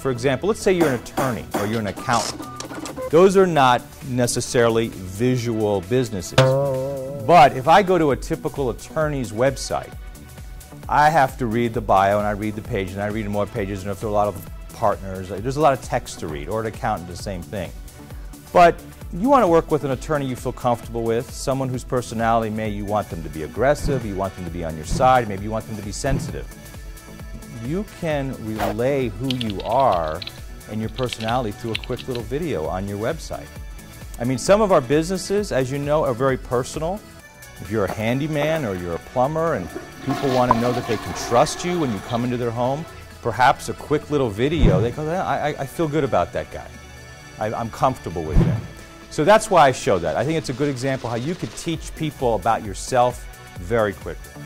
For example, let's say you're an attorney or you're an accountant. Those are not necessarily visual businesses. But if I go to a typical attorney's website, I have to read the bio and I read the page and I read more pages and if there are a lot of partners, there's a lot of text to read, or an accountant, the same thing. But you want to work with an attorney you feel comfortable with, someone whose personality may you want them to be aggressive, you want them to be on your side, maybe you want them to be sensitive. You can relay who you are and your personality through a quick little video on your website. I mean, some of our businesses, as you know, are very personal. If you're a handyman or you're a plumber and people want to know that they can trust you when you come into their home, perhaps a quick little video, they go, I, I, feel good about that guy. I, I'm comfortable with him. So that's why I show that. I think it's a good example how you could teach people about yourself very quickly.